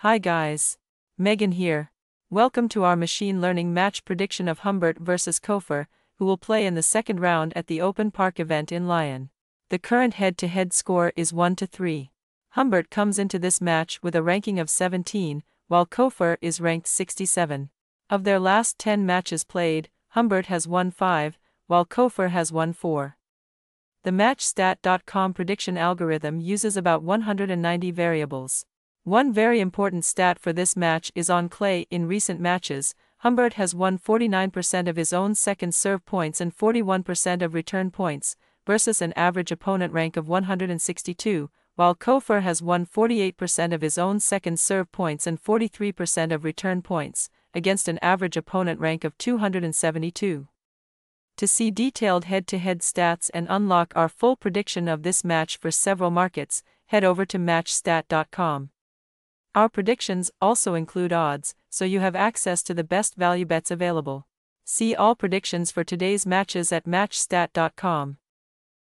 Hi guys. Megan here. Welcome to our machine learning match prediction of Humbert versus Koepfer, who will play in the second round at the Open Parc event in Lyon. The current head to head score is 1 to 3. Humbert comes into this match with a ranking of 17, while Koepfer is ranked 67. Of their last 10 matches played, Humbert has won 5, while Koepfer has won 4. The MatchStat.com prediction algorithm uses about 190 variables. One very important stat for this match is on clay in recent matches. Humbert has won 49% of his own second serve points and 41% of return points, versus an average opponent rank of 162, while Koepfer has won 48% of his own second serve points and 43% of return points, against an average opponent rank of 272. To see detailed head to head stats and unlock our full prediction of this match for several markets, head over to MatchStat.com. Our predictions also include odds, so you have access to the best value bets available. See all predictions for today's matches at MatchStat.com.